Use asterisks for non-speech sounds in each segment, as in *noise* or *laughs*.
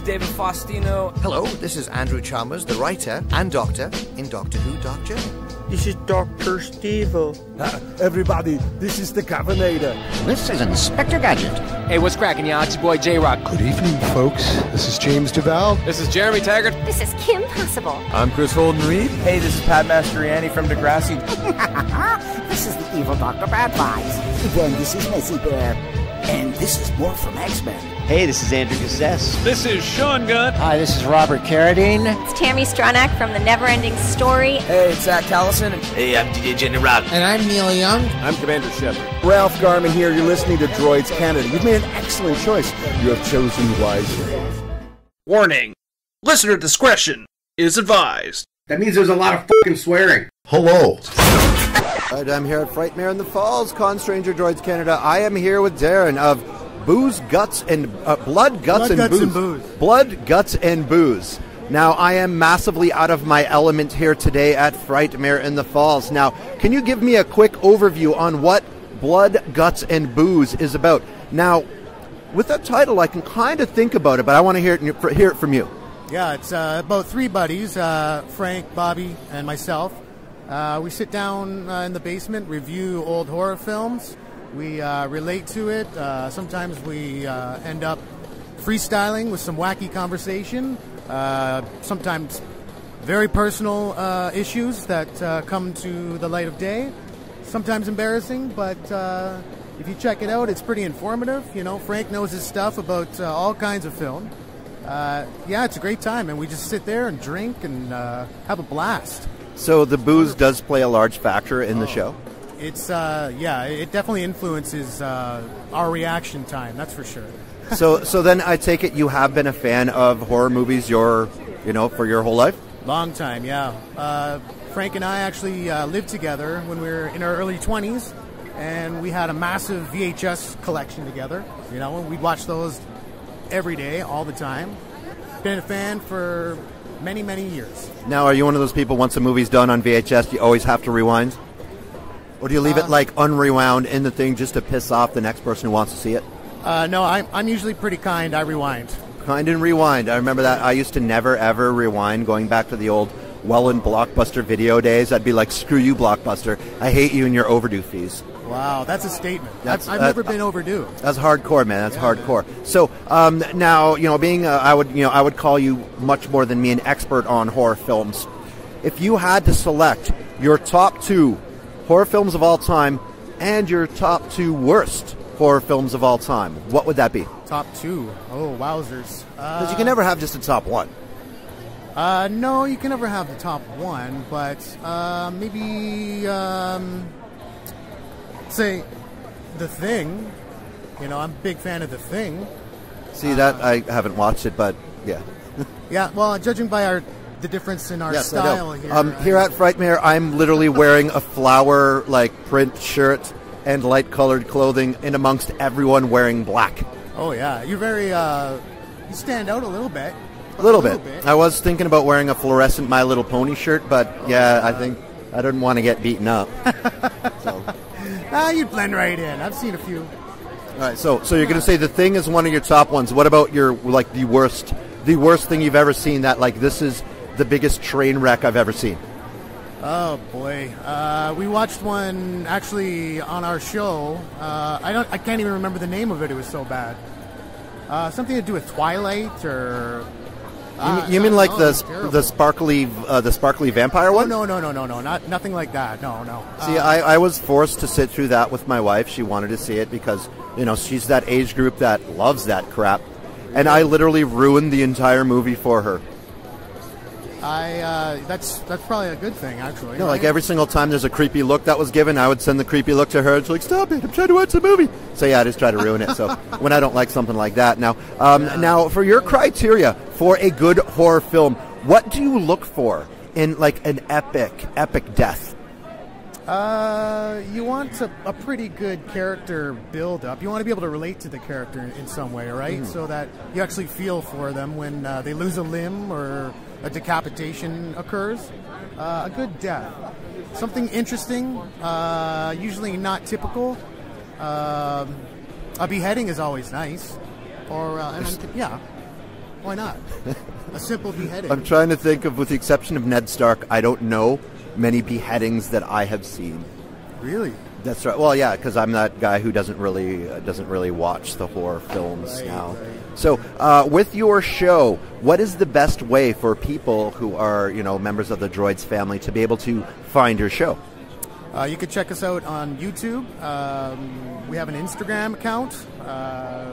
is David Faustino. Hello, this is Andrew Chalmers, the writer and doctor in Doctor Who Dark Journey. This is Dr. Stevo. Uh, everybody, this is the Governator. This is Inspector Gadget. Hey, what's cracking, y'all? It's your boy J Rock. Good evening, folks. This is James Duval. This is Jeremy Taggart. This is Kim Possible. I'm Chris Holden-Ried. Hey, this is Pat Mastroianni from Degrassi. *laughs* this is the evil Dr. Bad Vibes. Again, this is Messy Bear. And this is more from X-Men. Hey, this is Andrew Gazess. This is Sean Gunn. Hi, this is Robert Carradine. It's Tami Stronach from The Neverending Story. Hey, it's Zach Callison. Hey, I'm DJ Jenny Rock. And I'm Neil Young. I'm Commander Shepard. Ralph Garman here. You're listening to Droids Canada. You've made an excellent choice. You have chosen wisely. Warning. Listener discretion is advised. That means there's a lot of fucking swearing. Hello. Right, I'm here at Frightmare in the Falls, Con Stranger Droids Canada. I am here with Darren of Booze, Guts, and uh, Blood, Guts, blood, and, guts booze. and Booze. Blood, Guts, and Booze. Now, I am massively out of my element here today at Frightmare in the Falls. Now, can you give me a quick overview on what Blood, Guts, and Booze is about? Now, with that title, I can kind of think about it, but I want to hear it, hear it from you. Yeah, it's uh, about three buddies uh, Frank, Bobby, and myself. Uh, we sit down uh, in the basement, review old horror films. We uh, relate to it. Uh, sometimes we end up freestyling with some wacky conversation. sometimes very personal issues that come to the light of day. Sometimes embarrassing, but if you check it out, it's pretty informative. You know, Frank knows his stuff about all kinds of film. Uh, yeah, it's a great time, and we just sit there and drink and uh, have a blast. So the booze does play a large factor in oh, the show. It's uh, yeah, it definitely influences uh, our reaction time. That's for sure. *laughs* so, so then I take it you have been a fan of horror movies your, you know, for your whole life. Long time, yeah. Uh, Frank and I actually uh, lived together when we were in our early twenties, and we had a massive VHS collection together. You know, and we'd watch those every day, all the time. Been a fan for many, many years. Now, are you one of those people once a movie's done on VHS, you always have to rewind? Or do you leave uh, it like unrewound in the thing just to piss off the next person who wants to see it? Uh, no, I'm, I'm usually pretty kind. I rewind. Kind and rewind. I remember that. I used to never ever rewind going back to the old Welland Blockbuster video days. I'd be like, screw you, Blockbuster. I hate you and your overdue fees. Wow, that's a statement. That's, I've, I've uh, never been overdue. That's hardcore, man. That's yeah, hardcore. Man. So um, now, you know, being uh, I would, you know, I would call you much more than me an expert on horror films. If you had to select your top two horror films of all time and your top two worst horror films of all time, what would that be? Top two? Oh, wowzers! Because uh, you can never have just a top one. Uh, no, you can never have the top one, but uh, maybe. Um, say the thing. You know, I'm a big fan of the thing. See that uh, I haven't watched it, but yeah. *laughs* yeah, well, judging by our the difference in our yes, style here. Um, here at Frightmare, I'm literally wearing a flower like print shirt and light colored clothing, in amongst everyone wearing black. Oh yeah, you're very. Uh, you stand out a little bit. A little, a little bit. bit. I was thinking about wearing a fluorescent My Little Pony shirt, but yeah, I think I didn't want to get beaten up. so. *laughs* Ah, you'd blend right in. I've seen a few. All right, so so you're going to say the thing is one of your top ones. What about your like the worst, the worst thing you've ever seen? That like this is the biggest train wreck I've ever seen. Oh boy, uh, we watched one actually on our show. Uh, I don't, I can't even remember the name of it. It was so bad. Uh, something to do with Twilight or you, mean, you mean like the the sparkly uh, the sparkly vampire one? No, no, no, no, no, not nothing like that. No, no. See, uh, I, I was forced to sit through that with my wife. She wanted to see it because you know she's that age group that loves that crap, and I literally ruined the entire movie for her. I uh, that's that's probably a good thing actually. No, right? like every single time there's a creepy look that was given, I would send the creepy look to her. She's like, "Stop it! I'm trying to watch the movie." So yeah, I just try to ruin it. So *laughs* when I don't like something like that, now, um, yeah. now for your criteria for a good horror film, what do you look for in like an epic, epic death? Uh, you want a, a, pretty good character build up. You want to be able to relate to the character in, in some way, right? Mm. So that you actually feel for them when uh, they lose a limb or a decapitation occurs. Uh, a good death. Something interesting, uh, usually not typical. Um, a beheading is always nice. Or, uh, yeah. Why not? *laughs* a simple beheading. I'm trying to think of, with the exception of Ned Stark, I don't know many beheadings that I have seen. Really? That's right. Well, yeah, because I'm that guy who doesn't really uh, doesn't really watch the horror films Right, now. right. So, uh, with your show, what is the best way for people who are you know members of the Droids family to be able to find your show? Uh, you can check us out on YouTube. Um, we have an Instagram account, uh,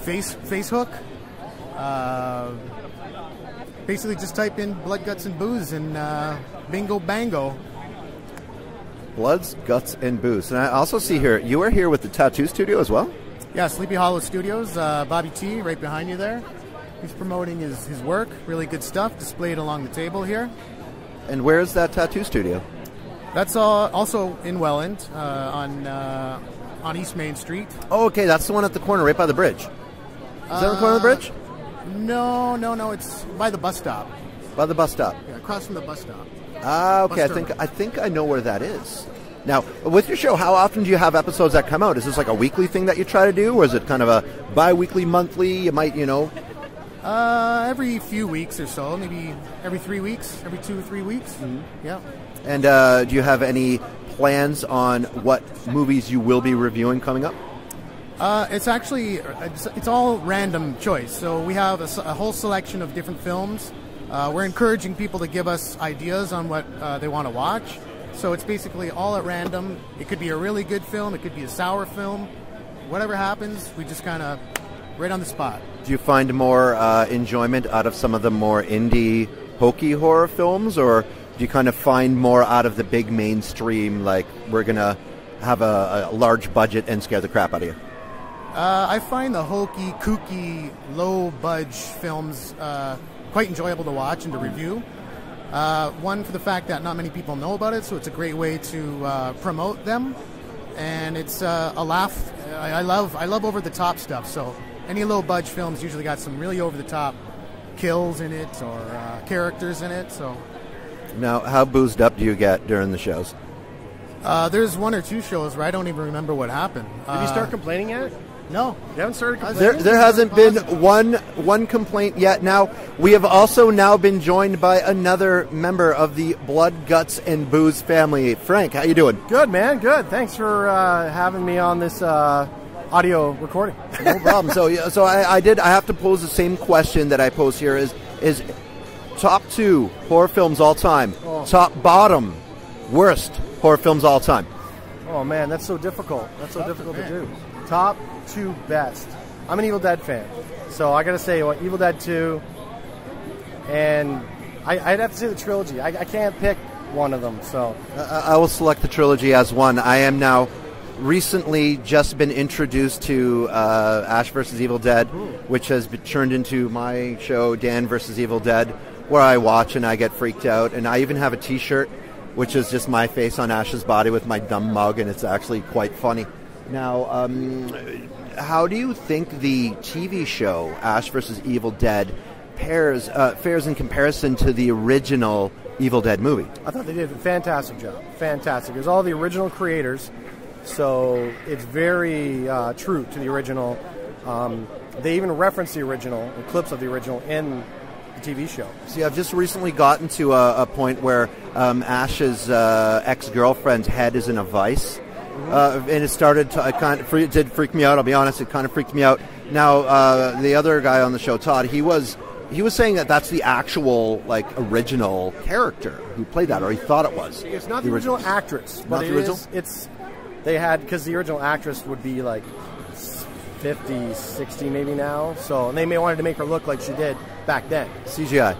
Face FaceHook. Uh, basically, just type in "blood, guts, and booze" and uh, bingo bango. Bloods, guts, and booze. And I also see here you are here with the tattoo studio as well. Yeah, Sleepy Hollow Studios. Uh, Bobby T, right behind you there. He's promoting his, his work. Really good stuff displayed along the table here. And where is that tattoo studio? That's uh, also in Welland uh, on uh, on East Main Street. Oh, okay, that's the one at the corner, right by the bridge. Is that the corner of the bridge? No, no, no. It's by the bus stop. By the bus stop. Yeah, across from the bus stop. Ah, okay. I think I think I know where that is. Now, with your show, how often do you have episodes that come out? Is this like a weekly thing that you try to do, or is it kind of a bi-weekly, monthly? You might, you know. Uh, every few weeks or so, maybe every three weeks, every two or three weeks. Mm-hmm. Yeah. And uh, do you have any plans on what movies you will be reviewing coming up? Uh, it's actually it's, it's all random choice. So we have a whole selection of different films. Uh, we're encouraging people to give us ideas on what uh, they want to watch. So it's basically all at random. It could be a really good film. It could be a sour film. Whatever happens, we just kind of right on the spot. Do you find more uh, enjoyment out of some of the more indie, hokey horror films, or do you kind of find more out of the big mainstream, like we're gonna have a, a large budget and scare the crap out of you? Uh, I find the hokey, kooky, low budge films uh, quite enjoyable to watch and to review. Uh, one for the fact that not many people know about it, so it's a great way to uh, promote them, and it's uh, a laugh. I, I love I love over the top stuff. So any low budge films usually got some really over the top kills in it or uh, characters in it. So Now, how boozed up do you get during the shows? uh, there's one or two shows where I don't even remember what happened. Did you start complaining yet? No, You haven't started complaining. There, there hasn't been one one complaint yet. Now we have also now been joined by another member of the Blood, Guts, and Booze family. Frank, how you doing? Good, man. Good. Thanks for uh, having me on this uh, audio recording. No problem. so, so I, I did. I have to pose the same question that I pose here: is is top two horror films all time, Oh. top bottom worst horror films all time. Oh man, that's so difficult. That's so difficult to do. Top two best. I'm an Evil Dead fan, so I gotta say, what Evil Dead Two, and I, I'd have to say the trilogy. I, I can't pick one of them. So I I will select the trilogy as one. I am now recently just been introduced to uh, Ash versus Evil Dead, which has been turned into my show Dan versus Evil Dead, where I watch and I get freaked out, and I even have a T-shirt, which is just my face on Ash's body with my dumb mug, and it's actually quite funny. Now, um, how do you think the TV show Ash versus Evil Dead pairs uh, fares in comparison to the original Evil Dead movie? I thought they did a fantastic job. Fantastic. It was all the original creators, so it's very uh, true to the original. Um, they even reference the original, and clips of the original in the TV show. See, I've just recently gotten to a, a point where um, Ash's uh, ex-girlfriend's head is in a vice, uh, and it started to it kind of it did freak me out. I'll be honest, it kind of freaked me out. Now, uh, the other guy on the show, Todd, he was he was saying that that's the actual like original character who played that, or he thought it was. It's not the original actress, but Not the it original? is- It's they had because the original actress would be like 50, 60 maybe now. So and they may wanted to make her look like she did back then. CGI.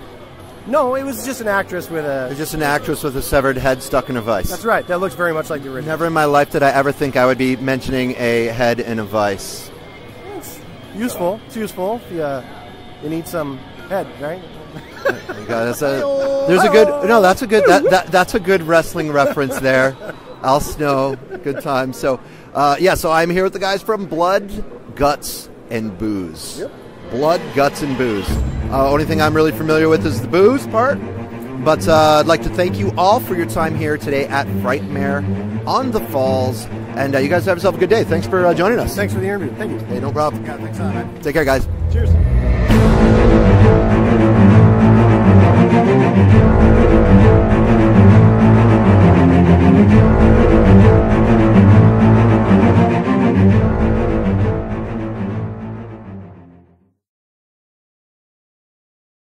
No, it was just an actress with a. Just an actress with a severed head stuck in a vice. That's right. That looks very much like the original. Never in my life did I ever think I would be mentioning a head in a vice. It's useful. It's useful. If you, uh, you need some head, right? God, that's a, there's a good no. That's a good that, that that's a good wrestling reference there. Al Snow, good time. So, uh, yeah. So I'm here with the guys from Blood, Guts, and Booze. Yep. Blood, Guts, and Booze. Uh, only thing I'm really familiar with is the booze part. But uh, I'd like to thank you all for your time here today at Frightmare on the Falls. And uh, you guys have yourself a good day. Thanks for uh, joining us. Thanks for the interview. Thank you. Hey, no problem. Yeah, thanks lot. Take care, guys. Cheers.